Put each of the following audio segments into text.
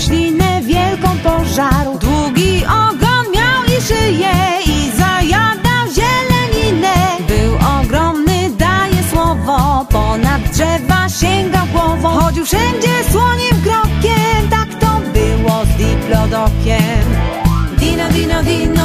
roślinę wielką pożaru. Długi ogon miał i szyję i zajadał zieleninę. Był ogromny, daje słowo, ponad drzewa sięgał głową. Chodził wszędzie słonim krokiem, tak to było z diplodokiem. Dino, dino, dino.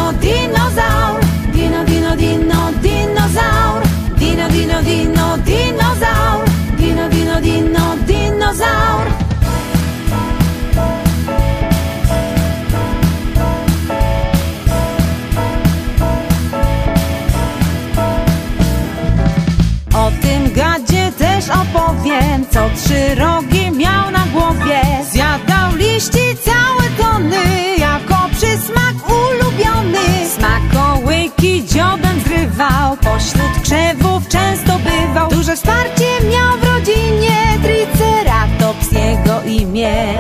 Też opowiem, co trzy rogi miał na głowie. Zjadał liści całe tony, jako przysmak ulubiony. Smakołyki dziobem zrywał, pośród krzewów często bywał. Duże wsparcie miał w rodzinie, Triceratops jego imię.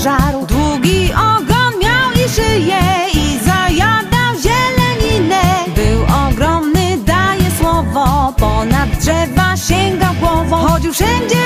Pożarł. Długi ogon miał i szyję i zajadał zieleninę. Był ogromny, daje słowo, ponad drzewa sięgał głową. Chodził wszędzie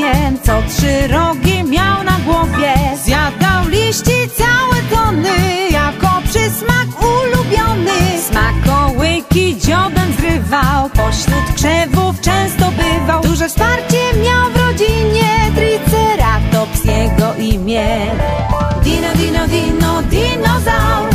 opowiem, co trzy rogi miał na głowie. Zjadał liści całe tony, jako przysmak ulubiony. Smakołyki dziobem zrywał, pośród krzewów często bywał. Duże wsparcie miał w rodzinie, Triceratops jego imię. Dino, dino, dino, dinozaur.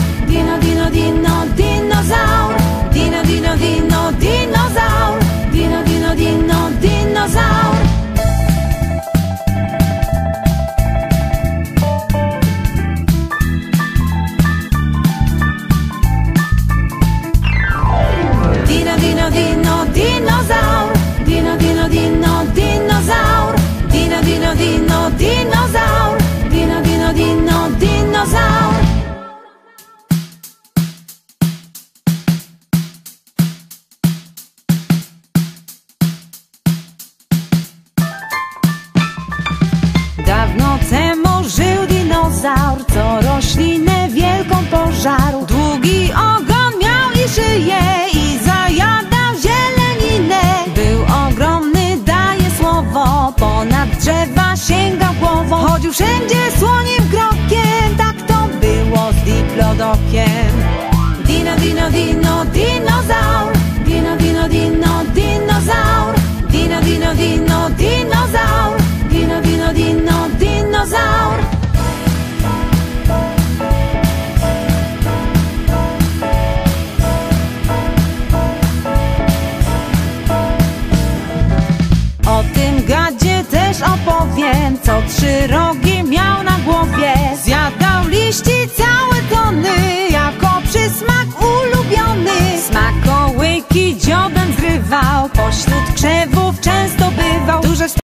Opowiem, co trzy rogi miał na głowie. Zjadał liści całe tony, jako przysmak ulubiony. Smakołyki dziobem zrywał, pośród krzew